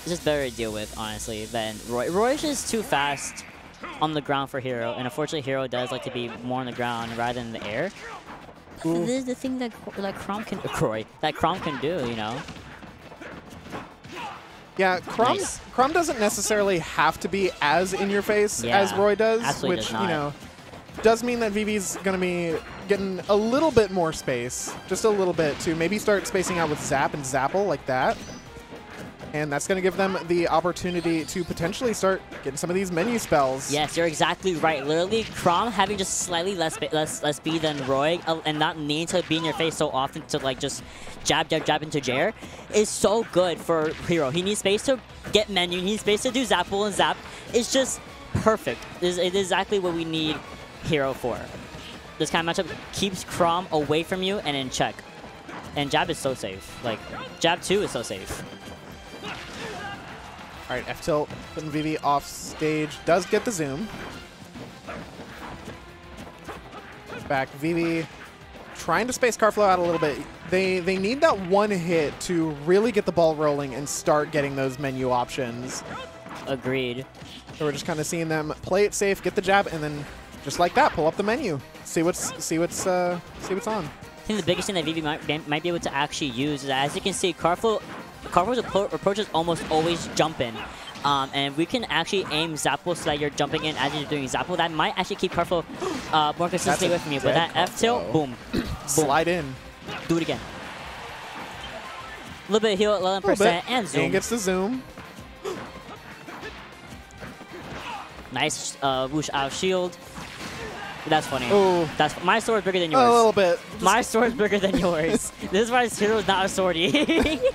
it's just better to deal with, honestly, than Roy. Roy's just too fast on the ground for Hero, and unfortunately Hero does like to be more on the ground rather than the air. Ooh. This is the thing that that Chrom can Croy that Chrom can do, you know. Yeah, Chrom, Nice. Chrom doesn't necessarily have to be as in your face Yeah, as Roy does, which, does you know, does mean that Vivi's going to be getting a little bit more space, just a little bit, to maybe start spacing out with Zap and Zapple like that. And that's going to give them the opportunity to potentially start getting some of these menu spells. Yes, you're exactly right. Literally, Chrom having just slightly less less less speed than Roy, uh, and not needing to be in your face so often to like just jab jab jab into Jair, is so good for Hero. He needs space to get menu. He needs space to do Zapple and Zap. It's just perfect. It is, it is exactly what we need Hero for. This kind of matchup keeps Chrom away from you and in check. And jab is so safe. Like jab two is so safe. All right, F tilt putting Vivi off stage. Does get the zoom. Back Vivi trying to space Karflo out a little bit. They they need that one hit to really get the ball rolling and start getting those menu options. Agreed. So we're just kind of seeing them play it safe, get the jab, and then just like that, pull up the menu. See what's see what's uh, see what's on. I think the biggest thing that Vivi might, be- might be able to actually use is as you can see, Karflo, Appro- approach is almost always jumping. Um, and we can actually aim Zapple so that you're jumping in as you're doing Zapple, that might actually keep Karflo uh, more consistently with me. But that F tilt, boom. boom. Slide in. Do it again. A little bit of heal at 11% A little bit. and zoom. And gets the zoom. nice uh, whoosh out of shield. That's funny. Oh, That's my sword's bigger than yours. a little bit. My sword's bigger than yours. this is why this hero's not a swordy.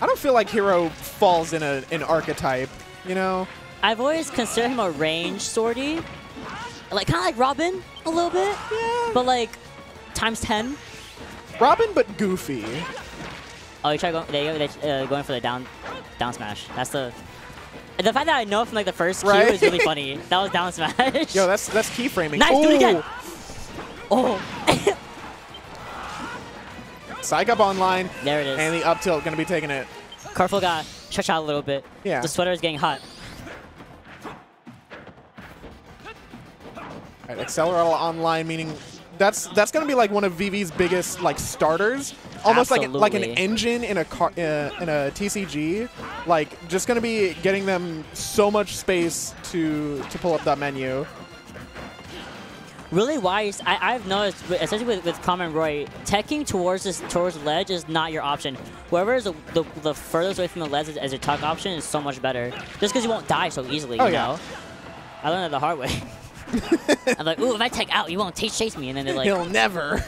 I don't feel like Hero falls in a, an archetype, you know? I've always considered him a range sortie. Like, kind of like Robin, a little bit. Yeah. But, like, times 10. Robin, but goofy. Oh, you try going, they, they, uh, going for the down down smash. That's the... The fact that I know from, like, the first cue Right? is really funny. That was down smash. Yo, that's that's keyframing. Nice, do it again. Oh, Psych up online, there it is. and the up tilt gonna be taking it. Karflo got stretched out a little bit. Yeah. The sweater is getting hot. All right, Accelerate online, meaning that's that's gonna be like one of Vivi's biggest like starters, almost like like an engine in a car uh, in a TCG. Like just gonna be getting them so much space to to pull up that menu. Really wise. I, I've noticed, especially with, with Common Roy, teching towards this towards ledge is not your option. Whoever is the, the, the furthest away from the ledge as, as your tuck option is so much better. Just because you won't die so easily, Oh, you yeah. know? I learned it the hard way. I'm like, ooh, if I tech out, you won't chase me. And then they're like, He'll never.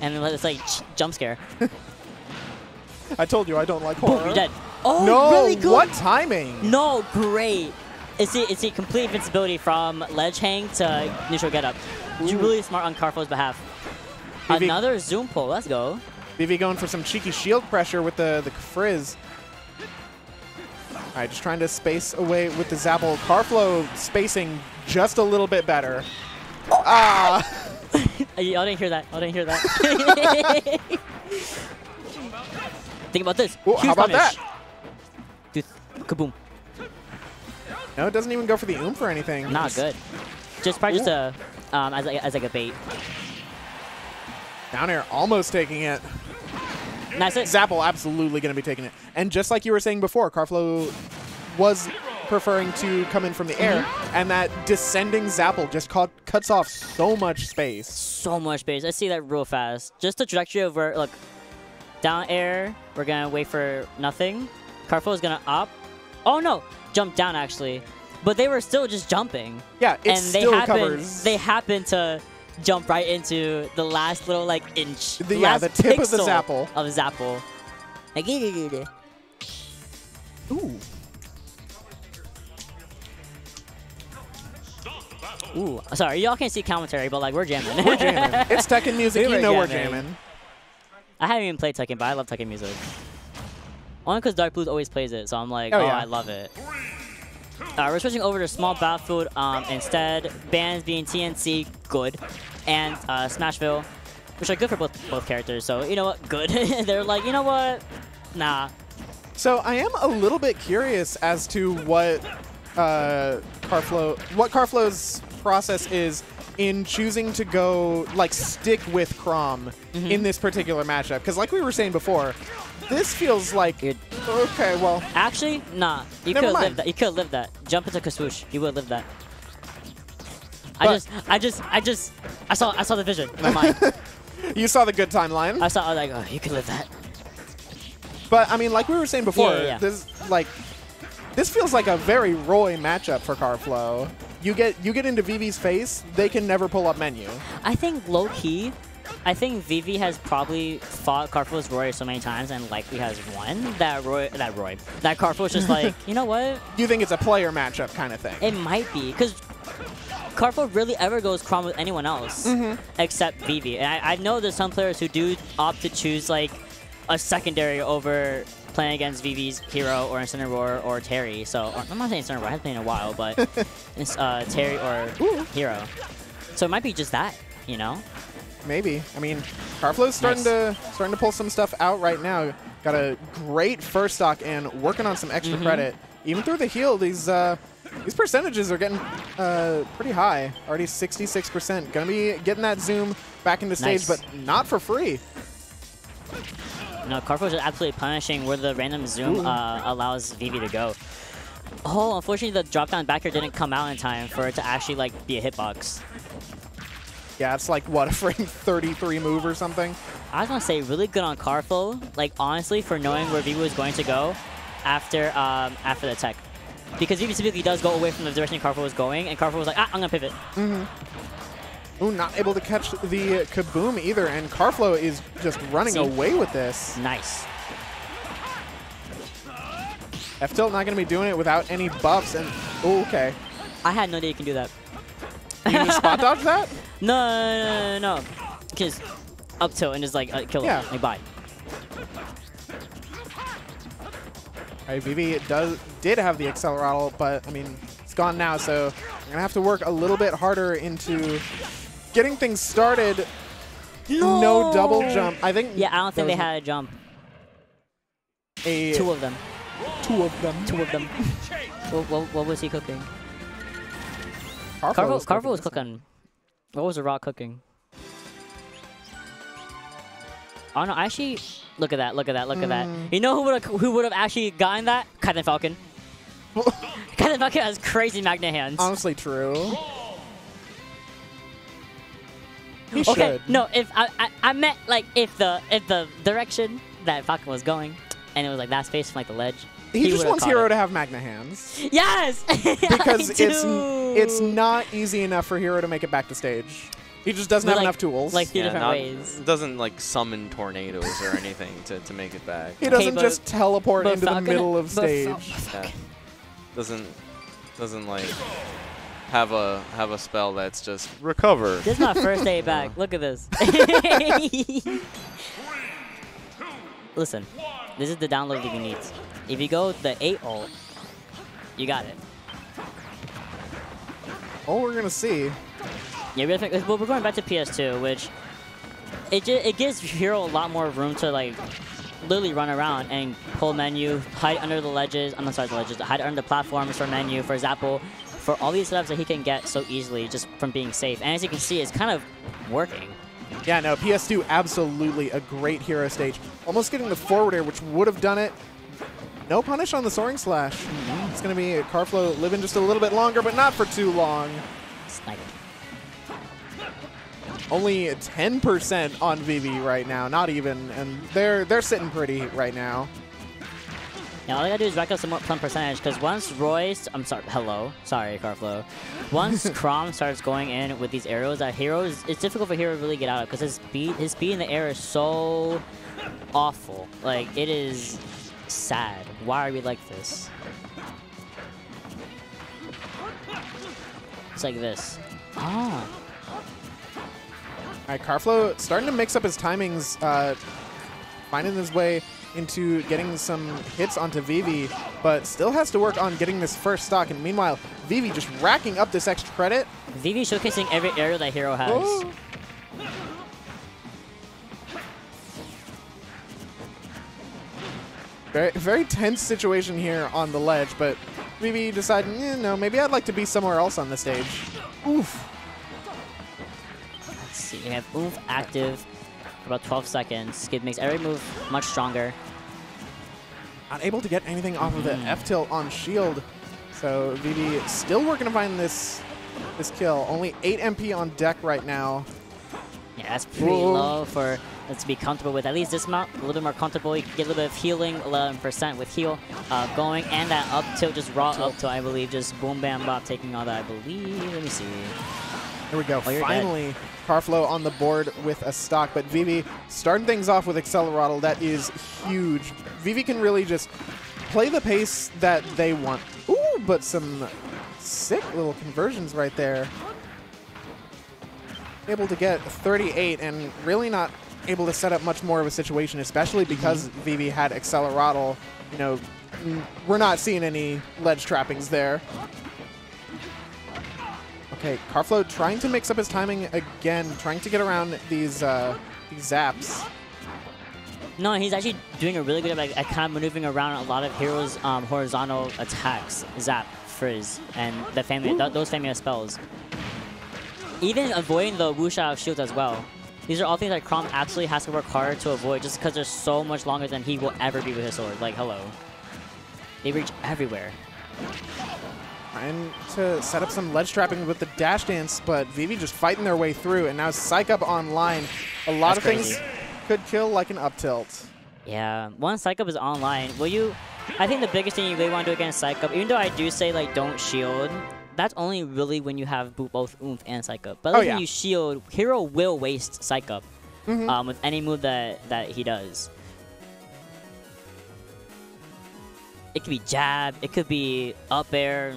and then it's like jump scare. I told you I don't like Boom, horror. you're dead. Oh, no, really good. what timing? No, great. It's the, it's the complete invincibility from ledge hang to neutral get up. Ooh. really smart on Karflo's behalf. Vivi- Another zoom pull. Let's go. Vivi going for some cheeky shield pressure with the, the frizz. All right, just trying to space away with the Zapple. Karflo spacing just a little bit better. Ah! I didn't hear that. Y'all didn't hear that. Think about this. Ooh, how about punish. that? Dude, kaboom. No, it doesn't even go for the oom for anything. Not Just good. Just probably just a um as like, as like a bait. Down air, almost taking it. Nice. Zapple absolutely going to be taking it. And just like you were saying before, Karflo was preferring to come in from the air, Mm-hmm. and that descending Zapple just cut, cuts off so much space. So much space. Let's see that real fast. Just the trajectory of where look down air. We're gonna wait for nothing. Karflo is gonna up. Oh no, jump down actually. But they were still just jumping. Yeah, and they still happen covers. they happen to jump right into the last little like inch The- yeah, the tip of the Zapple. of Zapple like Ooh. ooh sorry y'all can't see commentary but like we're jamming We're jamming. it's Tekken music. We You know we're jamming. jamming. I haven't even played Tekken but I love Tekken music only because Dark Blues always plays it so I'm like Oh, oh, yeah. I love it uh, we're switching over to small battlefield um, instead. Bands being TNC good and uh, Smashville which are good for both both characters so you know what? Good. They're like you know what? Nah. So I am a little bit curious as to what uh, Karflo, what Karflo's process is in choosing to go like stick with Chrom Mm-hmm. in this particular matchup. Because like we were saying before, this feels like You'd- okay. Well, Actually, nah. You could live that. You could live that. Jump into Kaswoosh. You would live that. But- I just, I just, I just, I saw, I saw the vision in my mind. you saw the good timeline. I saw, I was like, oh, you could live that. But I mean, like we were saying before, Yeah, yeah, yeah. this like this feels like a very Roy matchup for Karflo. You get you get into Vivi's face, they can never pull up menu. I think low key, I think Vivi has probably fought Karflo's Roy so many times and likely has won that Roy, that Roy, that Karflo's just like, you know what? You think it's a player matchup kind of thing? It might be because Karflo really ever goes Chrom with anyone else Mm-hmm. except Vivi. And I, I know there's some players who do opt to choose like a secondary over playing against Vivi's hero or Incineroar or Terry. So I'm not saying Incineroar, I haven't played in a while, but it's uh, Terry or hero. So it might be just that, you know? Maybe. I mean, Karflo's starting to starting to pull some stuff out right now. Got a great first stock and working on some extra Mm-hmm. credit. Even through the heal, these uh, these percentages are getting uh, pretty high. Already 66%. Gonna be getting that zoom back into stage, Nice. but not for free. No, Karflo's just absolutely punishing where the random zoom uh, allows Vivi to go. Oh, unfortunately, the drop down backer didn't come out in time for it to actually like be a hitbox. Yeah, it's like what a frame 33 move or something. I was gonna say really good on Karflo. like honestly for knowing where Vivi was going to go after um, after the tech. Because Vivi typically does go away from the direction Karflo was going, and Karflo was like, ah, I'm gonna pivot. Ooh, not able to catch the kaboom either, and Karflo is just running See? away with this. Nice. F tilt not going to be doing it without any buffs, and ooh, okay. I had no idea you can do that. You can spot dodge that? No, no, no, no. Because up tilt and just like uh, kill Yeah. him. Like, bye. All right, Vivi it does did have the Accelerottle, but I mean, it's gone now, so I'm gonna have to work a little bit harder into getting things started. No, double jump. I think. Yeah, I don't think they had a jump. a Two of them. two of them. Two of them. what, what, what was he cooking? Karflo Carvel, was Carvel was cooking. What was the rock cooking? Oh no! Actually, look at that! Look at that! Look at that! Mm. You know who would have who would have actually gotten that? Captain Falcon. Captain Falcon has crazy magnet hands. Honestly, true. He okay, should. no, if I, I I meant like if the if the direction that Falcon was going, and it was like that space from like the ledge. He, just wants Hero it. to have Magna hands Yes, because I it's do. it's not easy enough for Hero to make it back to stage. He just doesn't With, have like- enough tools. like three Yeah, different not- ways. Doesn't like summon tornadoes or anything to, to make it back. he doesn't but- just teleport into Falcon- the middle of but stage. Fal- Yeah. Doesn't doesn't like have a have a spell that's just recover. This is my first day back. Look at this. Listen, this is the download that you need. If you go the 8 ult, you got it. Oh, we're gonna see. Yeah, we're, well, we're going back to PS2, which it, ju- it gives Hero a lot more room to like literally run around and pull menu, hide under the ledges. I'm not sorry, the ledges, hide under the platforms for menu, for Zapple, for all these setups that he can get so easily just from being safe. And as you can see, it's kind of working. Yeah, no, PS2 absolutely a great hero stage. Almost getting the forward air, which would have done it. No punish on the soaring slash. Mm-hmm. It's gonna be Karflo living just a little bit longer, but not for too long. Sniper. Only 10% on Vivi right now, not even, and they're they're sitting pretty right now. Now all I gotta do is rack up some more some percentage because once Royce, I'm sorry, hello, sorry Karflo. Once Chrom starts going in with these arrows, that heroes, it's difficult for Hero to really get out of because his speed, his speed in the air is so awful. Like it is sad. Why are we like this? It's like this. Ah, All right, Karflo starting to mix up his timings, uh, finding his way into getting some hits onto Vivi, but still has to work on getting this first stock. And meanwhile, Vivi just racking up this extra credit. Vivi showcasing every aerial that Hero has. Oh. Very, very tense situation here on the ledge, but maybe decide, eh, no, maybe I'd like to be somewhere else on the stage. Oof. See. Have Oomph active for about 12 seconds. Skid makes every move much stronger. Unable to get anything off of the Mm. F tilt on shield. So Vivi still working to find this this kill. Only 8 MP on deck right now. Yeah, that's pretty Whoa. low for us to be comfortable with. At least this mount, a little bit more comfortable. You can get a little bit of healing, 11% with heal uh, going, and that up tilt, just raw up tilt, I believe. Just boom, bam, bop, taking all that, I believe. Let me see. Here we go. Oh, dead. Finally, Karflo on the board with a stock, but Vivi starting things off with Accelerottle. That is huge. Vivi can really just play the pace that they want. Ooh, but some sick little conversions right there. Able to get 38 and really not able to set up much more of a situation, especially because mm-hmm. Vivi had Accelerottle. You know, we're not seeing any ledge trappings there. Okay, Karflo trying to mix up his timing again, trying to get around these uh, these zaps. No, he's actually doing a really good job at, at kind of maneuvering around a lot of heroes' um, horizontal attacks, Zap, Frizz, and the family, th those family spells. Even avoiding the Wuxia of shields as well. These are all things that Chrom absolutely has to work harder to avoid just because they're so much longer than he will ever be with his sword. Like, hello. They reach everywhere. Trying to set up some ledge trapping with the dash dance, but Vivi just fighting their way through, and now Psych Up online. A lot That's of things crazy. could kill like an up tilt. Yeah, once Psych Up is online, will you... I think the biggest thing you really want to do against Psych Up, even though I do say, like, don't shield, that's only really when you have both Oomph and Psych Up. But Oh, yeah. when you shield, Hero will waste Psych Up Mhm. um, with any move that, that he does. It could be jab, it could be up air,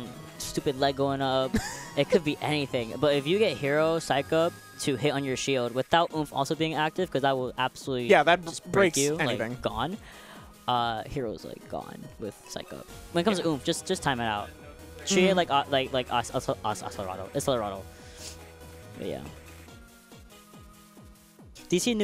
stupid leg going up, it could be anything. But if you get Hero Psych Up to hit on your shield without Oomph also being active, because that will absolutely Yeah, that just breaks break you, anything. like gone. Uh, hero's like gone with Psych Up. When it comes to Oomph, just just time it out. Treat it Mhm. like uh, like like us, us, us, Accelerado. Accelerado. But yeah. DC